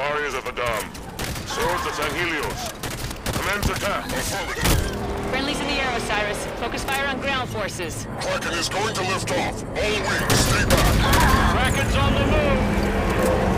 Warriors of Adam. Swords of Sanghelios. Commence attack. Friendlies in the air, Osiris. Focus fire on ground forces. Kraken is going to lift off. All wings, stay back. Kraken's on the move!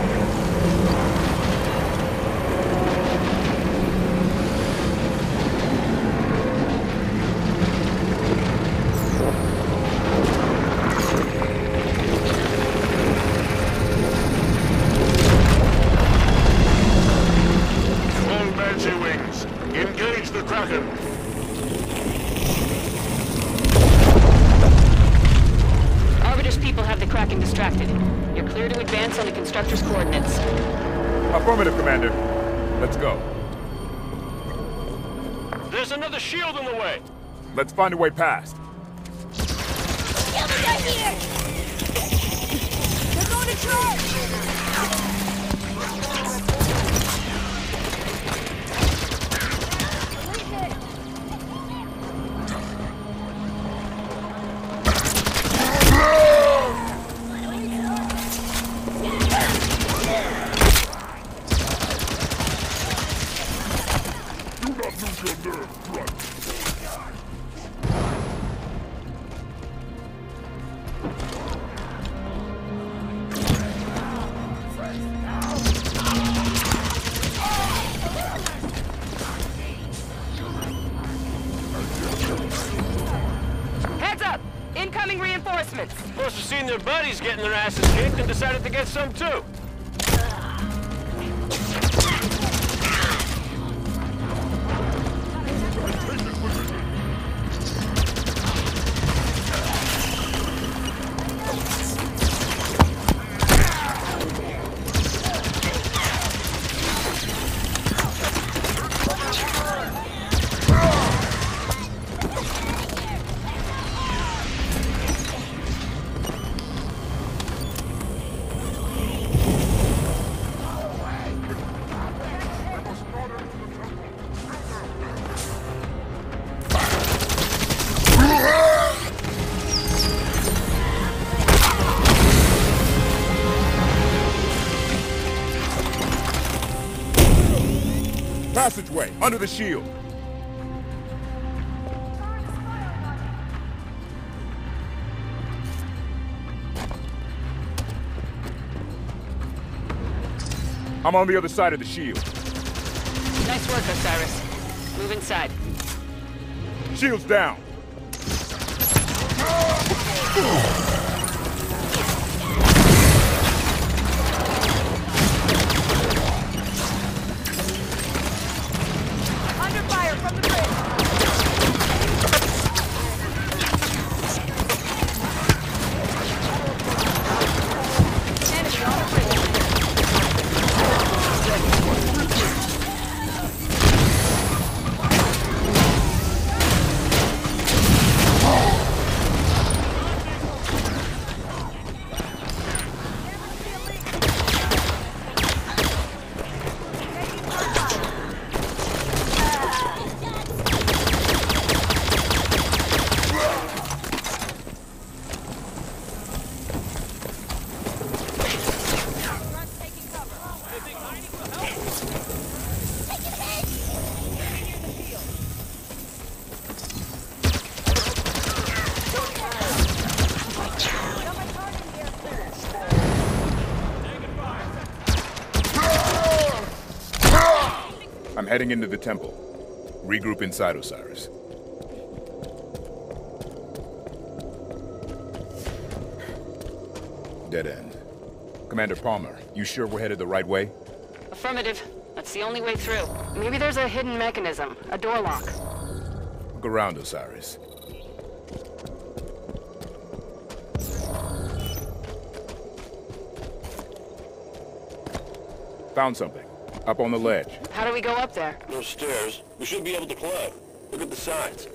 On the constructor's coordinates. Affirmative, Commander. Let's go. There's another shield in the way. Let's find a way past. Reinforcements! Must have seen their buddies getting their asses kicked and decided to get some too. Passageway, under the shield. I'm on the other side of the shield. Nice work, Osiris. Move inside. Shield's down. I'm heading into the temple. Regroup inside Osiris. Dead end. Commander Palmer, you sure we're headed the right way? Affirmative. That's the only way through. Maybe there's a hidden mechanism, a door lock. Look around, Osiris. Found something. Up on the ledge. How do we go up there? No stairs. We should be able to climb. Look at the sides.